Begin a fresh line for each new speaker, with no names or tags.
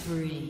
Spree.